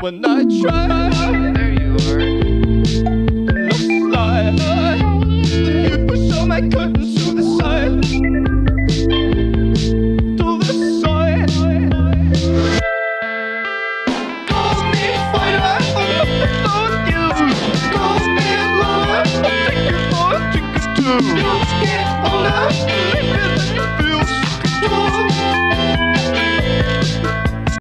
when I try. There you are. Looks like you push all my curtains to the side. To the side. Calls me fighter, I'm you. calls me lover, I'll take you for a too. or two. Get older,